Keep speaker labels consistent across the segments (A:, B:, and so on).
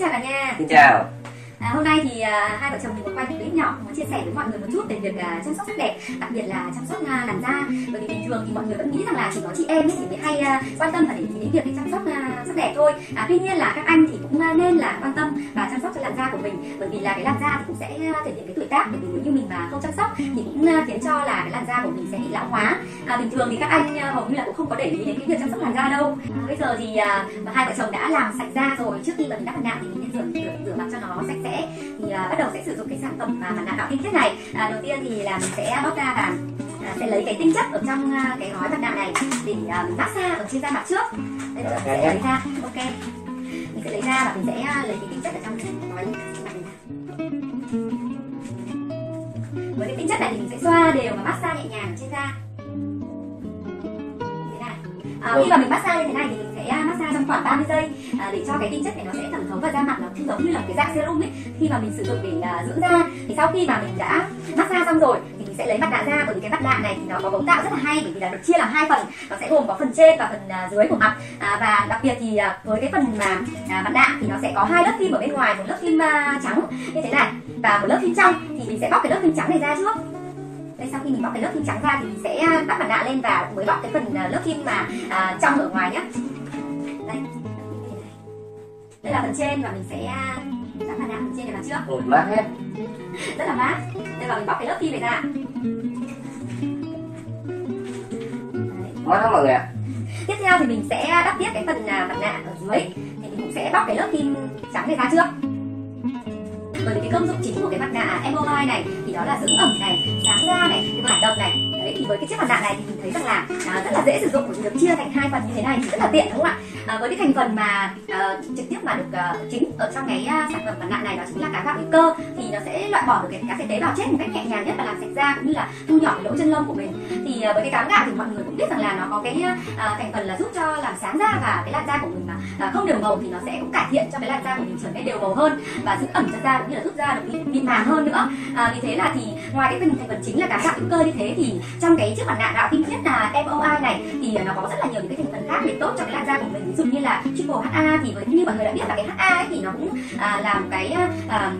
A: chào cả nhà.
B: Xin chào.
A: À, hôm nay thì à, hai vợ chồng mình có quay một clip nhỏ chia sẻ với mọi người một chút về việc uh, chăm sóc sắc đẹp đặc biệt là chăm sóc uh, làn da. Bởi vì bình thường thì mọi người vẫn nghĩ rằng là chỉ có chị em ấy thì mới hay uh, quan tâm và để ý đến việc chăm sóc uh, sắc đẹp thôi. À, tuy nhiên là các anh thì cũng uh, nên là quan tâm và chăm sóc cho làn da của mình. Bởi vì là cái làn da thì cũng sẽ thể hiện cái tuổi tác. Bởi vì nếu như mình mà không chăm sóc thì cũng khiến cho là cái làn da của mình sẽ bị lão hóa. À, bình thường thì các anh hầu như là cũng không có để ý đến cái việc chăm sóc làn da đâu. À, bây giờ thì à, hai vợ chồng đã làm sạch da rồi trước khi mà mình đắp mặt nạ thì mình nên rửa rửa, rửa mặt cho nó sạch sẽ. Thì à, bắt đầu sẽ sử dụng cái sản phẩm mà mặt nạ gạo tinh khiết này. À, đầu tiên thì là mình sẽ bóc ra và à, sẽ lấy cái tinh chất ở trong à, cái gói mặt nạ này để à, massage ở trên da mặt trước. Đây mình sẽ lấy ra. Ok. Mình sẽ lấy ra và mình sẽ à, lấy cái tinh chất ở trong gói mặt này với cái tinh chất này thì mình sẽ xoa đều và massage nhẹ nhàng trên da. Như thế này. À, khi mà mình massage như thế này thì mình À, massage trong khoảng 30 giây à, để cho cái tinh chất này nó sẽ thẩm thấu vào da mặt nó cũng giống như là cái dạng serum ấy. Khi mà mình sử dụng để uh, dưỡng da thì sau khi mà mình đã massage xong rồi thì mình sẽ lấy mặt nạ ra bởi vì cái mặt nạ này thì nó có cấu tạo rất là hay bởi vì là được chia làm hai phần nó sẽ gồm có phần trên và phần uh, dưới của mặt. À, và đặc biệt thì uh, với cái phần mà uh, mặt nạ thì nó sẽ có hai lớp phim ở bên ngoài một lớp phim uh, trắng như thế này và một lớp phim trong thì mình sẽ bóc cái lớp phim trắng này ra trước. Đây sau khi mình bóc cái lớp phim trắng ra thì mình sẽ bắt mặt nạ lên và mới bóc cái phần lớp phim mà à, trong ở ngoài nhé đây đây là phần trên và mình sẽ dán mặt nạ phần trên này vào trước.
B: Ủa, mát hết.
A: Rất là mát. Đây và mình bóc cái lớp phim này ra.
B: Mát lắm mọi người ạ.
A: Tiếp theo thì mình sẽ đắp tiếp cái phần à, mặt nạ ở dưới. Thì mình cũng sẽ bóc cái lớp phim trắng này ra trước. Bởi vì cái công dụng chính của cái mặt nạ MOI này thì đó là dưỡng ẩm này sáng da này giải độc này Thế thì với cái chiếc mặt nạ này thì mình thấy rằng là à, rất là dễ sử dụng. Bởi vì được chia thành hai phần như thế này thì rất là tiện đúng không ạ? À, với cái thành phần mà à, trực tiếp mà được à, chính ở trong cái à, sản phẩm mặt nạ này đó chính là cá gạo hữu cơ thì nó sẽ loại bỏ được cái các cái tế bào chết một cách nhẹ nhàng nhất và làm sạch da cũng như là thu nhỏ lỗ chân lông của mình. Thì à, với cái cám gạo thì mọi người cũng biết rằng là nó có cái à, à, thành phần là giúp cho làm sáng da và cái làn da của mình mà à, không đều màu thì nó sẽ cũng cải thiện cho cái làn da của mình trở nên đều màu hơn và giữ ẩm cho da cũng như là giúp da được mịn màng hơn nữa. À, vì thế là thì ngoài cái phần thành phần chính là cá gạo hữu cơ như thế thì trong cái chiếc mặt nạ gạo tinh khiết là MOI này thì à, nó có rất là nhiều những cái thành phần khác để tốt cho cái làn da của mình. Ví dụ như là triple HA thì với như mọi người đã biết là cái HA ấy thì nó cũng à, làm cái à, à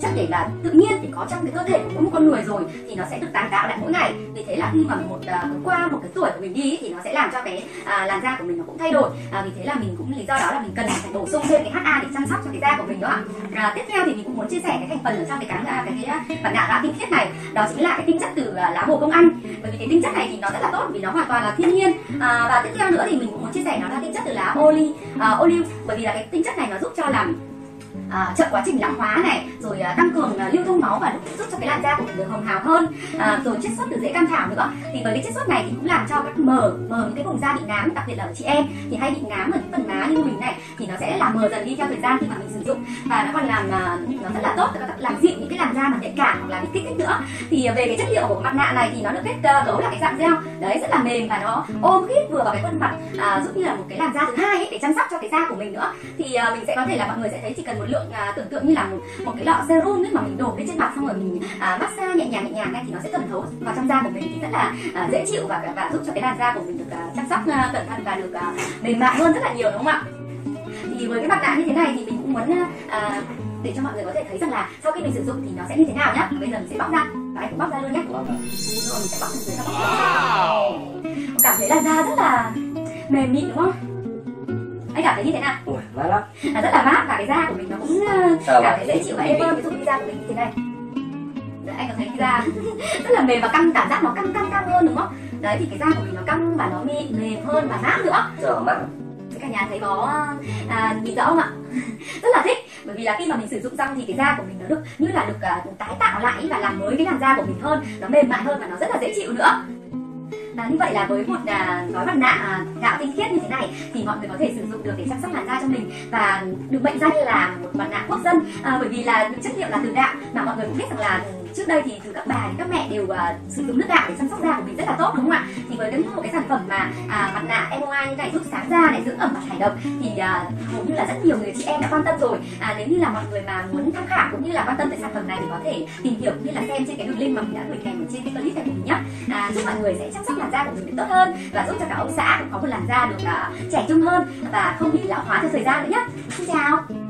A: chất để là tự nhiên thì có trong cái cơ thể của mỗi một con người rồi thì nó sẽ được tái tạo lại mỗi ngày. Vì thế là khi mà một uh, qua một cái tuổi của mình đi thì nó sẽ làm cho cái uh, làn da của mình nó cũng thay đổi. Uh, vì thế là mình cũng lý do đó là mình cần phải bổ sung thêm cái HA để chăm sóc cho cái da của mình đó ạ. Uh, tiếp theo thì mình cũng muốn chia sẻ cái thành phần ở trong cái cám cái, cái, cái mặt nạ gạo tinh khiết này. Đó chính là cái tinh chất từ uh, lá bồ công anh bởi vì cái tinh chất này thì nó rất là tốt vì nó hoàn toàn là thiên nhiên. Uh, và tiếp theo nữa thì mình cũng muốn chia sẻ nó là tinh chất từ lá oli uh, olive bởi vì là cái tinh chất này nó giúp cho làm à, chậm quá trình lão hóa này rồi à, tăng cường à, lưu thông máu và giúp cho cái làn da của mình được hồng hào hơn à, rồi chiết xuất từ rễ cam thảo nữa. Thì với cái chiết xuất này thì cũng làm cho các mờ mờ những cái vùng da bị nám đặc biệt là ở chị em thì hay bị nám ở những phần má như mình này thì nó sẽ làm mờ dần đi theo thời gian khi mà mình sử dụng. Và nó còn làm à, nó rất là tốt làm dịu những cái làn da mà nhạy cảm hoặc là bị kích thích nữa. Thì về cái chất liệu của mặt nạ này thì nó được kết à, cấu là cái dạng gel. Đấy rất là mềm và nó ôm khít vừa vào cái khuôn mặt à, giúp như là một cái làn da thứ hai ấy, để chăm sóc cho cái da của mình nữa. Thì à, mình sẽ có thể là mọi người sẽ thấy chỉ cần một lượng à, tưởng tượng như là một, một cái lọ serum ấy mà mình đổ lên trên mặt xong rồi mình à, massage nhẹ nhàng nhẹ nhàng này thì nó sẽ thẩm thấu vào trong da của mình thì rất là à, dễ chịu và và giúp cho cái làn da của mình được à, chăm sóc à, cẩn thận và được à, mềm mại hơn rất là nhiều đúng không ạ? Thì với cái mặt nạ như thế này thì mình cũng muốn à, để cho mọi người có thể thấy rằng là sau khi mình sử dụng thì nó sẽ như thế nào nhá. Bây giờ mình sẽ bóc ra. Và anh cũng bóc ra. Luôn nhé rồi mình sẽ bóc từ dưới ra bóc cảm thấy là da rất là mềm mịn đúng không? Anh cảm thấy như thế nào
B: mát lắm
A: là rất là mát và cái da của mình nó cũng
B: Sao
A: cảm thấy dễ chịu và êm hơn ví dụ như da của mình như thế này. Đấy, anh có thấy cái da rất là mềm và căng cảm giác nó căng căng căng hơn đúng không? Đấy thì cái da của mình nó căng và nó mịn mềm hơn và mát nữa.
B: Giờ mát
A: cả nhà thấy có à, nhìn rõ không ạ? Rất là thích. Bởi vì là khi mà mình sử dụng xong thì cái da của mình nó được như là được uh, tái tạo lại và làm mới cái làn da của mình hơn. Nó mềm mại hơn và nó rất là dễ chịu nữa À, như vậy là với một à, gói mặt nạ à, gạo tinh khiết như thế này thì mọi người có thể sử dụng được để chăm sóc làn da cho mình. Và được mệnh danh là một mặt nạ quốc dân. À, bởi vì là những chất liệu là từ gạo mà mọi người cũng biết rằng là trước đây thì từ các bà các mẹ đều uh, sử dụng nước gạo để chăm sóc da của mình rất là tốt đúng không ạ? Thì với cái một cái sản phẩm mà à, mặt nạ MOI như này giúp sáng da để dưỡng ẩm và thải độc thì uh, hầu như là rất nhiều người chị em đã quan tâm rồi. À, nếu như là mọi người mà muốn tham khảo cũng như là quan tâm về sản phẩm này thì có thể tìm hiểu cũng như là xem trên cái đường link mà mình đã gửi kèm ở trên cái clip này của mình nhé à, giúp mọi người sẽ chăm sóc làn da của mình được tốt hơn và giúp cho cả ông xã cũng có một làn da được uh, trẻ trung hơn và không bị lão hóa theo thời gian nữa nhé xin chào!